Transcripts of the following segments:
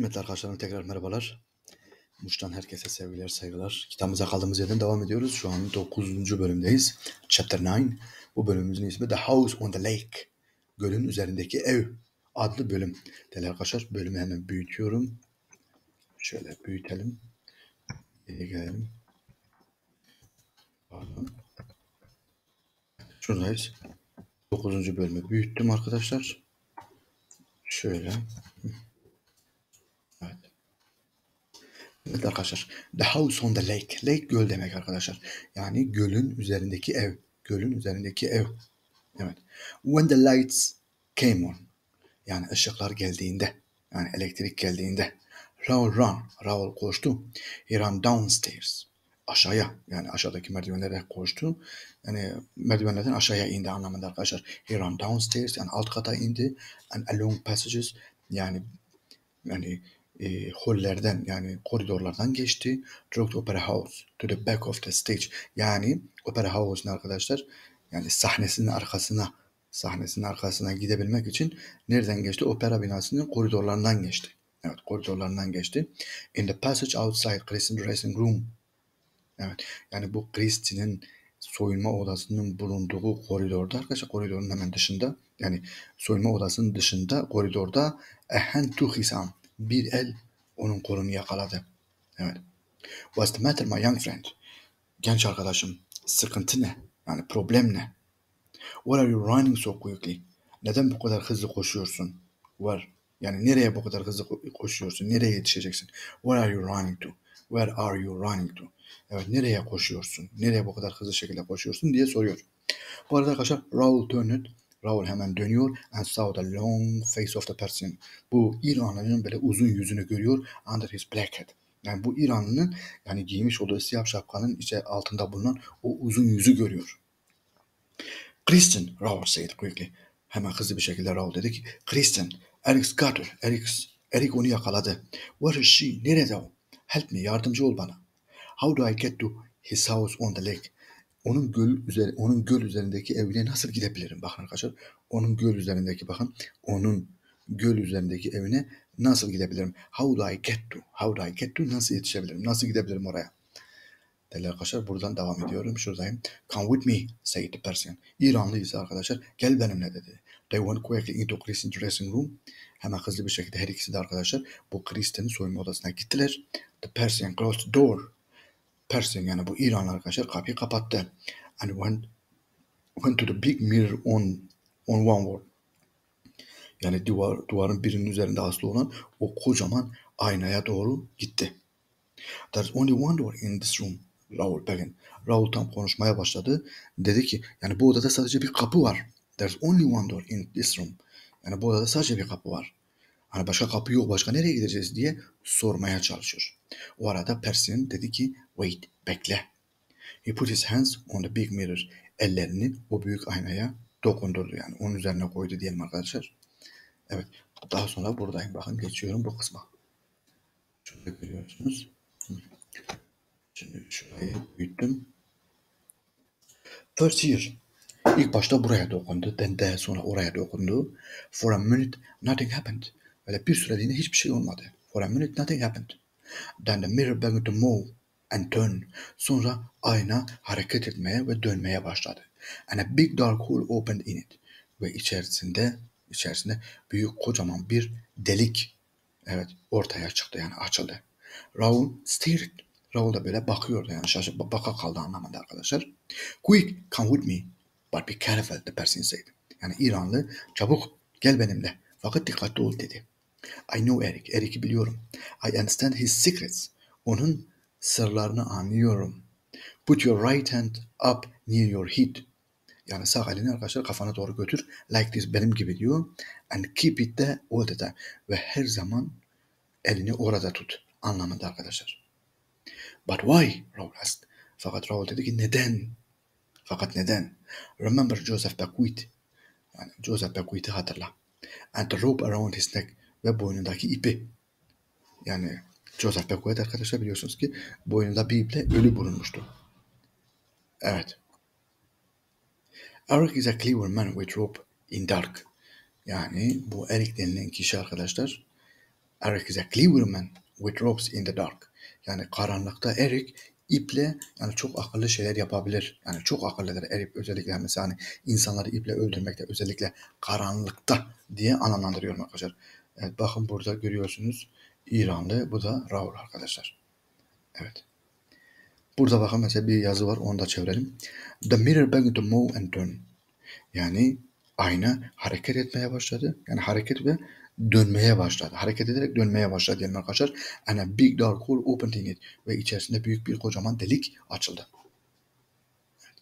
Kıymetli arkadaşlarım tekrar merhabalar. Muş'tan herkese sevgiler, saygılar. Kitabımıza kaldığımız yerden devam ediyoruz. Şu an 9. bölümdeyiz. Chapter 9. Bu bölümümüzün ismi The House on the Lake. Gölün üzerindeki ev adlı bölüm. Değerli arkadaşlar bölümü hemen büyütüyorum. Şöyle büyütelim. İyi gelelim. Pardon. Şuradayız. 9. bölümü büyüttüm arkadaşlar. Şöyle. Evet. Evet arkadaşlar. The house on the lake. Lake göl demek arkadaşlar. Yani gölün üzerindeki ev. Gölün üzerindeki ev. Evet. When the lights came on. Yani ışıklar geldiğinde. Yani elektrik geldiğinde. Raul run. Raul koştu. He ran downstairs. Aşağıya. Yani aşağıdaki merdivenlere koştu. Yani merdivenlerden aşağıya indi anlamında arkadaşlar. He ran downstairs. Yani alt kata indi. And along passages. Yani yani e, hollerden yani koridorlardan geçti. Drove to Opera House to the back of the stage. Yani Opera House'un arkadaşlar yani sahnesinin arkasına sahnesinin arkasına gidebilmek için nereden geçti? Opera binasının koridorlarından geçti. Evet koridorlarından geçti. In the passage outside Christie's dressing room. Evet yani bu Christie'nin soyunma odasının bulunduğu koridorda arkadaşlar koridorun hemen dışında yani soyunma odasının dışında koridorda his arm bir el onun kolunu yakaladı. Evet. What's the matter my young friend? Genç arkadaşım sıkıntı ne? Yani problem ne? Why are you running so quickly? Neden bu kadar hızlı koşuyorsun? Where? Yani nereye bu kadar hızlı koşuyorsun? Nereye yetişeceksin? Where are you running to? Where are you running to? Evet nereye koşuyorsun? Nereye bu kadar hızlı şekilde koşuyorsun diye soruyor. Bu arada arkadaşlar Raul turned. Raul hemen dönüyor and saw the long face of the Persian. Bu İranlı'nın böyle uzun yüzünü görüyor under his black hat. Yani bu İranlı'nın yani giymiş olduğu siyah şapkanın içe altında bulunan o uzun yüzü görüyor. Christian, Raul said quickly. Hemen hızlı bir şekilde Raul dedi ki Christian, Eric's her. Eric's, Eric onu yakaladı. Where is she? Nerede o? Help me, yardımcı ol bana. How do I get to his house on the lake? Onun göl üzeri, onun göl üzerindeki evine nasıl gidebilirim? Bakın arkadaşlar, onun göl üzerindeki bakın, onun göl üzerindeki evine nasıl gidebilirim? How do I get to? How do I get to? Nasıl yetişebilirim? Nasıl gidebilirim oraya? Değerli arkadaşlar buradan devam ediyorum. Şuradayım. Come with me, said the Persian. İranlıyız arkadaşlar. Gel benimle dedi. They went quickly into Christian's dressing room. Hemen hızlı bir şekilde her ikisi de arkadaşlar bu Christian'in soyunma odasına gittiler. The Persian closed the door. Persian yani bu İranlı arkadaşlar kapıyı kapattı. And went, went to the big mirror on on one wall. Yani duvar, duvarın birinin üzerinde asılı olan o kocaman aynaya doğru gitti. There's only one door in this room. Raul began. Raul tam konuşmaya başladı. Dedi ki yani bu odada sadece bir kapı var. There's only one door in this room. Yani bu odada sadece bir kapı var. Hani başka kapı yok, başka nereye gideceğiz diye sormaya çalışıyor. O arada Persian dedi ki wait, bekle. He put his hands on the big mirror. Ellerini o büyük aynaya dokundurdu yani. Onun üzerine koydu diyelim arkadaşlar. Evet. Daha sonra buradayım. Bakın geçiyorum bu kısma. Şurada görüyorsunuz. Şimdi şurayı büyüttüm. First here. İlk başta buraya dokundu. Then de sonra oraya dokundu. For a minute nothing happened. Böyle bir süreliğine hiçbir şey olmadı. For a minute nothing happened. Then the mirror began to move and turn. Sonra ayna hareket etmeye ve dönmeye başladı. And a big dark hole opened in it. Ve içerisinde içerisinde büyük kocaman bir delik evet ortaya çıktı yani açıldı. Raul stared. Raul da böyle bakıyordu yani şaşıp baka kaldı anlamında arkadaşlar. Quick come with me but be careful the person said. Yani İranlı çabuk gel benimle fakat dikkatli ol dedi. I know Eric. Eric'i biliyorum. I understand his secrets. Onun sırlarını anlıyorum. Put your right hand up near your head. Yani sağ elini arkadaşlar kafana doğru götür. Like this benim gibi diyor. And keep it there all the time. Ve her zaman elini orada tut. Anlamında arkadaşlar. But why? Raul asked. Fakat Raul dedi ki neden? Fakat neden? Remember Joseph Beckwith. Yani Joseph Beckwith'i hatırla. And the rope around his neck ve boynundaki ipi. Yani Joseph Beckwith arkadaşlar biliyorsunuz ki boynunda bir iple ölü bulunmuştu. Evet. Eric is a clever man with rope in dark. Yani bu Eric denilen kişi arkadaşlar Eric is a clever man with ropes in the dark. Yani karanlıkta Eric iple yani çok akıllı şeyler yapabilir. Yani çok akıllıdır Eric özellikle mesela hani insanları iple öldürmekte özellikle karanlıkta diye anlamlandırıyorum arkadaşlar. Evet bakın burada görüyorsunuz İranlı bu da Raul arkadaşlar. Evet. Burada bakın mesela bir yazı var onu da çevirelim. The mirror began to move and turn. Yani ayna hareket etmeye başladı. Yani hareket ve dönmeye başladı. Hareket ederek dönmeye başladı diyelim arkadaşlar. And a big dark hole opened in it. Ve içerisinde büyük bir kocaman delik açıldı. Evet.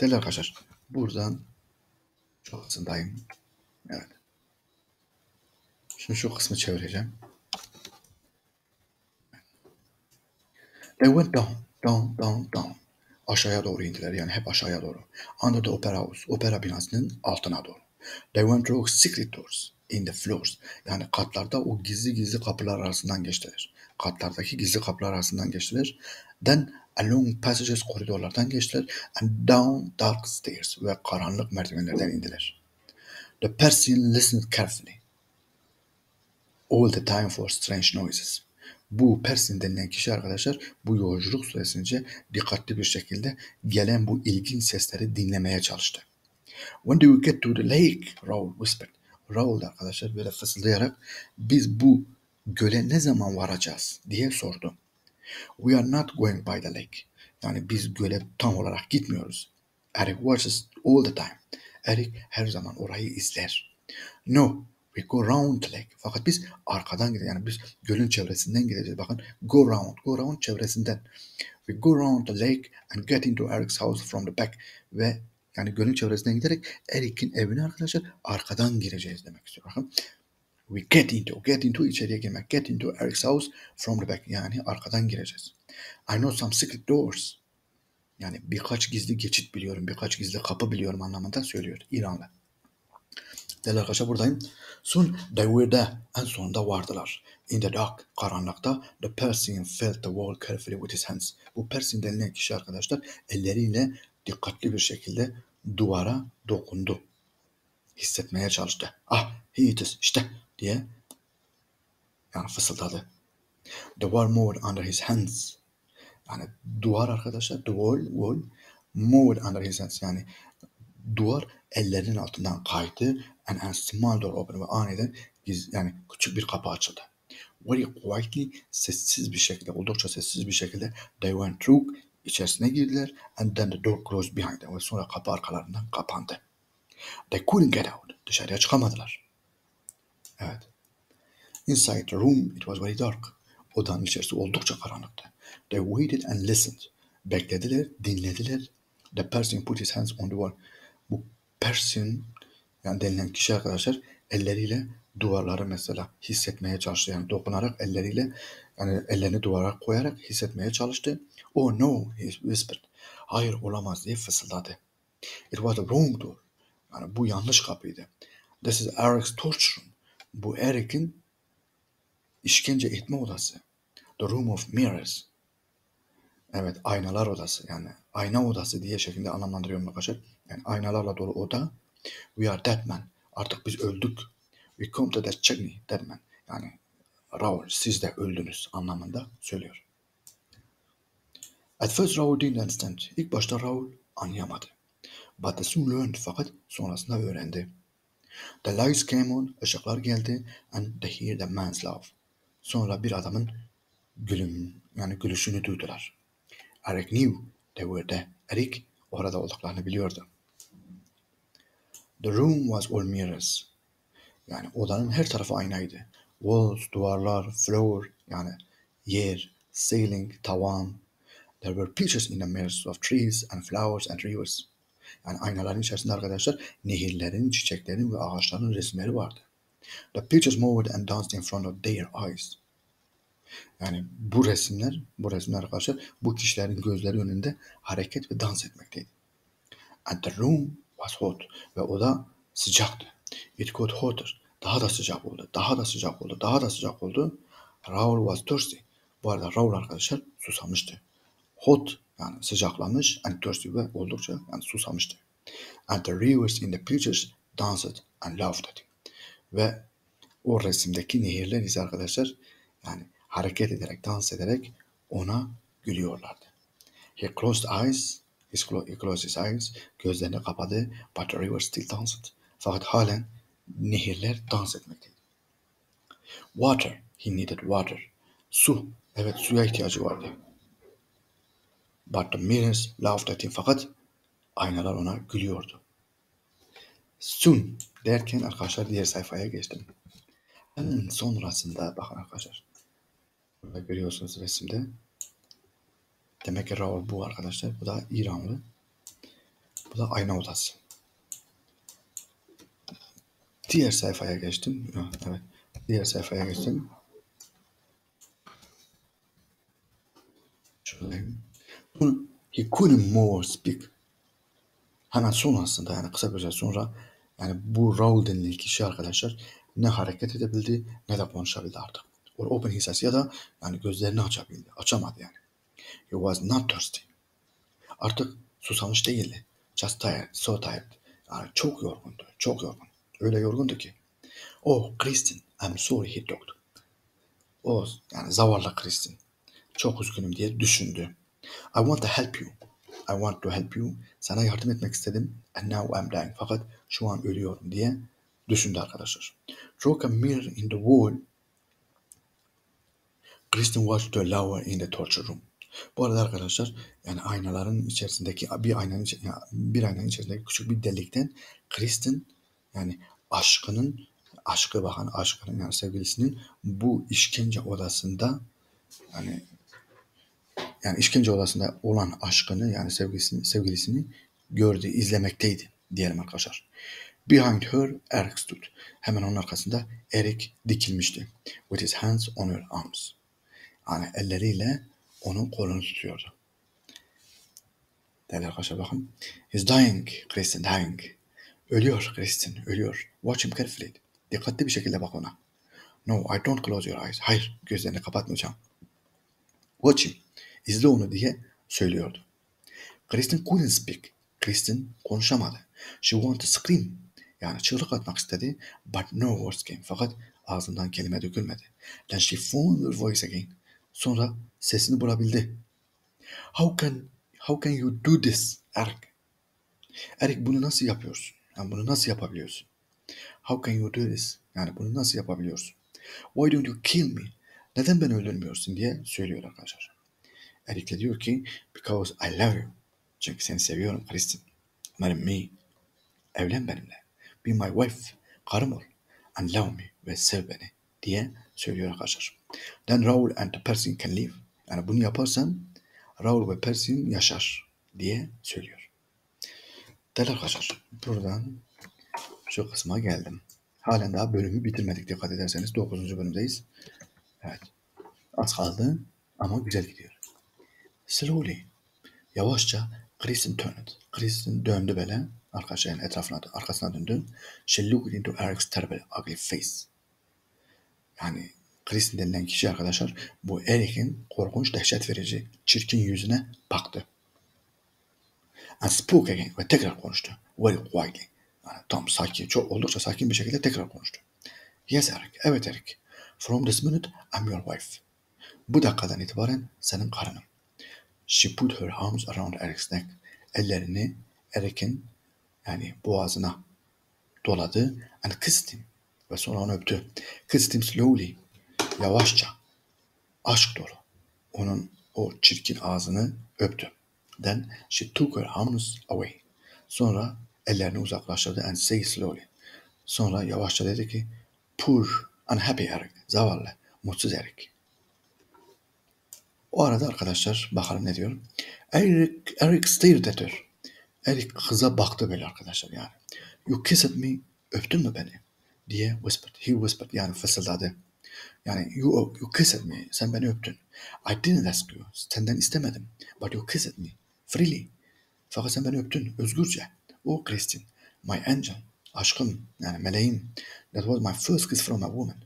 Değerli arkadaşlar buradan şu kısımdayım. Evet. Şimdi şu kısmı çevireceğim. They went down, down, down, down. Aşağıya doğru indiler yani hep aşağıya doğru. Under the opera house, opera binasının altına doğru. They went through secret doors in the floors. Yani katlarda o gizli gizli kapılar arasından geçtiler. Katlardaki gizli kapılar arasından geçtiler. Then along passages koridorlardan geçtiler. And down dark stairs ve karanlık merdivenlerden indiler. The Persian listened carefully. All the time for strange noises. Bu Persin denilen kişi arkadaşlar bu yolculuk süresince dikkatli bir şekilde gelen bu ilginç sesleri dinlemeye çalıştı. When do we get to the lake? Raul whispered. Raul da arkadaşlar böyle fısıldayarak biz bu göle ne zaman varacağız diye sordu. We are not going by the lake. Yani biz göle tam olarak gitmiyoruz. Eric watches all the time. Eric her zaman orayı izler. No, we go round lake. Fakat biz arkadan gideceğiz. Yani biz gölün çevresinden gideceğiz. Bakın go round, go round çevresinden. We go round the lake and get into Eric's house from the back. Ve yani gölün çevresinden giderek Eric'in evine arkadaşlar arkadan gireceğiz demek istiyor. Bakın. We get into, get into içeriye girmek. Get into Eric's house from the back. Yani arkadan gireceğiz. I know some secret doors. Yani birkaç gizli geçit biliyorum, birkaç gizli kapı biliyorum anlamında söylüyor İranlı. Değerli arkadaşlar buradayım. Soon they were there. En sonunda vardılar. In the dark, karanlıkta, the Persian felt the wall carefully with his hands. Bu Persian denilen kişi arkadaşlar elleriyle dikkatli bir şekilde duvara dokundu. Hissetmeye çalıştı. Ah, he it is, işte diye yani fısıldadı. The wall moved under his hands. Yani duvar arkadaşlar, the wall, wall moved under his hands. Yani duvar ellerinin altından kaydı and a small door opened ve aniden giz, yani küçük bir kapı açıldı. Very quietly, sessiz bir şekilde, oldukça sessiz bir şekilde they went through, içerisine girdiler and then the door closed behind them ve sonra kapı arkalarından kapandı. They couldn't get out. Dışarıya çıkamadılar. Evet. Inside the room it was very dark. Odanın içerisi oldukça karanlıktı. They waited and listened. Beklediler, dinlediler. The person put his hands on the wall. Bu person yani denilen kişi arkadaşlar elleriyle duvarları mesela hissetmeye çalıştı. Yani dokunarak elleriyle yani ellerini duvara koyarak hissetmeye çalıştı. Oh no, he whispered. Hayır olamaz diye fısıldadı. It was the wrong door. Yani bu yanlış kapıydı. This is Eric's torture room. Bu Eric'in işkence etme odası. The room of mirrors. Evet aynalar odası yani ayna odası diye şekilde anlamlandırıyorum arkadaşlar. Yani aynalarla dolu oda. We are dead man. Artık biz öldük. We come to that chimney dead man. Yani Raul siz de öldünüz anlamında söylüyor. At first Raul didn't understand. İlk başta Raul anlayamadı. But they soon learned fakat sonrasında öğrendi. The lights came on, ışıklar geldi and they hear the man's laugh. Sonra bir adamın gülüm yani gülüşünü duydular. Eric knew they were there. Eric orada olduklarını biliyordu. The room was all mirrors. Yani odanın her tarafı aynaydı. Walls, duvarlar, floor yani yer, ceiling, tavan. There were pictures in the mirrors of trees and flowers and rivers. Yani aynaların içerisinde arkadaşlar nehirlerin, çiçeklerin ve ağaçların resimleri vardı. The pictures moved and danced in front of their eyes. Yani bu resimler, bu resimler arkadaşlar bu kişilerin gözleri önünde hareket ve dans etmekteydi. And the room was hot ve o da sıcaktı. It got hotter. Daha da sıcak oldu. Daha da sıcak oldu. Daha da sıcak oldu. Raul was thirsty. Bu arada Raul arkadaşlar susamıştı. Hot yani sıcaklamış and thirsty ve oldukça yani susamıştı. And the rivers in the pictures danced and laughed at him. Ve O resimdeki nehirler ise arkadaşlar yani hareket ederek, dans ederek ona gülüyorlardı. He closed eyes, he closed his eyes, gözlerini kapadı, but the river still danced. Fakat halen nehirler dans etmekteydi. Water, he needed water. Su, evet suya ihtiyacı vardı. But the mirrors laughed at him. Fakat aynalar ona gülüyordu. Soon derken arkadaşlar diğer sayfaya geçtim. Hemen sonrasında bakın arkadaşlar. Burada görüyorsunuz resimde. Demek ki Raul bu arkadaşlar. Bu da İranlı. Bu da ayna odası. Diğer sayfaya geçtim. Evet. Diğer sayfaya geçtim. Şuradayım. He couldn't more speak. Hemen sonrasında yani kısa bir süre sonra yani bu Raul denilen kişi arkadaşlar ne hareket edebildi ne de konuşabildi artık. Or open his eyes ya da yani gözlerini açabildi. Açamadı yani. He was not thirsty. Artık susamış değildi. Just tired, so tired. Yani çok yorgundu, çok yorgun. Öyle yorgundu ki. Oh Kristin, I'm sorry he talked. O yani zavallı Kristin. Çok üzgünüm diye düşündü. I want to help you. I want to help you. Sana yardım etmek istedim. And now I'm dying. Fakat şu an ölüyorum diye düşündü arkadaşlar. Broke a mirror in the wall. Kristen watched the lower in the torture room. Bu arada arkadaşlar yani aynaların içerisindeki bir aynanın bir aynanın içerisindeki küçük bir delikten Kristen yani aşkının aşkı bakan aşkının yani sevgilisinin bu işkence odasında yani yani işkence odasında olan aşkını yani sevgilisini, sevgilisini gördü, izlemekteydi diyelim arkadaşlar. Behind her, Eric stood. Hemen onun arkasında Eric dikilmişti. With his hands on her arms. Yani elleriyle onun kolunu tutuyordu. Değerli arkadaşlar bakın. He's dying, Kristen dying. Ölüyor Kristen, ölüyor. Watch him carefully. Dikkatli bir şekilde bak ona. No, I don't close your eyes. Hayır, gözlerini kapatmayacağım. Watch him. İzle onu diye söylüyordu. Kristen couldn't speak. Kristen konuşamadı. She wanted to scream. Yani çığlık atmak istedi. But no words came. Fakat ağzından kelime dökülmedi. Then she found her voice again. Sonra sesini bulabildi. How can how can you do this, Eric? Eric bunu nasıl yapıyorsun? Yani bunu nasıl yapabiliyorsun? How can you do this? Yani bunu nasıl yapabiliyorsun? Why don't you kill me? Neden beni öldürmüyorsun diye söylüyor arkadaşlar. Eric de diyor ki because I love you. Çünkü seni seviyorum Kristin. Marry me. Evlen benimle. Be my wife. Karım ol. And love me. Ve sev beni. Diye söylüyor arkadaşlar. Then Raul and Percy can live. Yani bunu yaparsan Raul ve Percy yaşar diye söylüyor. Değerli arkadaşlar buradan şu kısma geldim. Halen daha bölümü bitirmedik dikkat ederseniz. 9. bölümdeyiz. Evet. Az kaldı ama güzel gidiyor. Slowly. Yavaşça Kristen turned. Kristen döndü böyle. Arkadaşların etrafına, arkasına döndü. She looked into Eric's terrible ugly face. Yani Kristen denilen kişi arkadaşlar bu Eric'in korkunç dehşet verici çirkin yüzüne baktı. And spoke again ve tekrar konuştu. Very quietly. Yani tam sakin, çok oldukça sakin bir şekilde tekrar konuştu. Yes Eric, evet Eric. From this minute I'm your wife. Bu dakikadan itibaren senin karınım. She put her arms around Eric's neck. Ellerini Eric'in yani boğazına doladı and kissed him. Ve sonra onu öptü. Kissed him slowly. Yavaşça. Aşk dolu. Onun o çirkin ağzını öptü. Then she took her arms away. Sonra ellerini uzaklaştırdı and say slowly. Sonra yavaşça dedi ki poor unhappy Eric. Zavallı, mutsuz Eric. O arada arkadaşlar bakalım ne diyor. Eric, Eric stared at her. Eric kıza baktı böyle arkadaşlar yani. You kissed me, öptün mü beni? diye whispered. He whispered yani fısıldadı. Yani you, you kissed me, sen beni öptün. I didn't ask you, senden istemedim. But you kissed me, freely. Fakat sen beni öptün, özgürce. Oh Christine, my angel, aşkım, yani meleğim. That was my first kiss from a woman.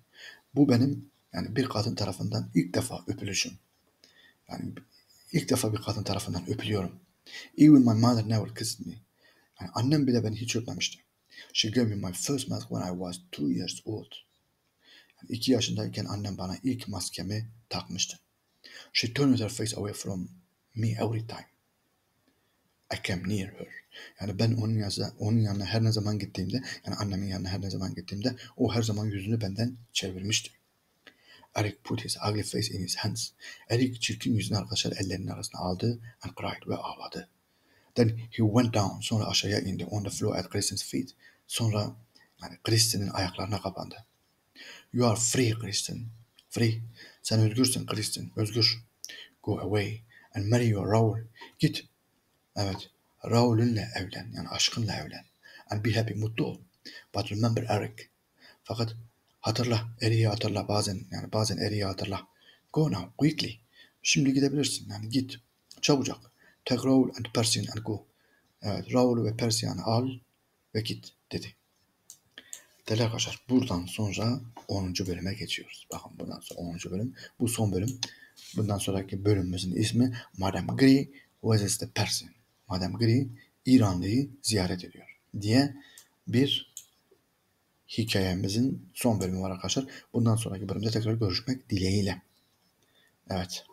Bu benim yani bir kadın tarafından ilk defa öpülüşüm. Yani ilk defa bir kadın tarafından öpülüyorum. Even my mother never kissed me. Yani annem bile beni hiç öpmemişti. She gave me my first milk when I was two years old. İki yaşındayken annem bana ilk maskemi takmıştı. She turned her face away from me every time. I came near her. Yani ben onun yanına, onun yanına her ne zaman gittiğimde, yani annemin yanına her ne zaman gittiğimde o her zaman yüzünü benden çevirmişti. Eric put his ugly face in his hands. Eric çirkin yüzünü arkadaşlar ellerinin arasına aldı and cried ve ağladı. Then he went down. Sonra aşağıya indi on the floor at Kristen's feet. Sonra yani Kristen'in ayaklarına kapandı. You are free Kristen. Free. Sen özgürsün Kristen. Özgür. Go away and marry your Raul. Git. Evet. Raul'ünle evlen. Yani aşkınla evlen. And be happy. Mutlu ol. But remember Eric. Fakat hatırla. Eric'i hatırla bazen. Yani bazen Eric'i hatırla. Go now. Quickly. Şimdi gidebilirsin. Yani git. Çabucak. Take Raul and Persian and go. Evet. Raul ve Persian'ı al ve git dedi. Değerli arkadaşlar buradan sonra 10. bölüme geçiyoruz. Bakın buradan sonra 10. bölüm. Bu son bölüm. Bundan sonraki bölümümüzün ismi Madame Gris visits the Persian. Madame Gris İranlıyı ziyaret ediyor diye bir hikayemizin son bölümü var arkadaşlar. Bundan sonraki bölümde tekrar görüşmek dileğiyle. Evet.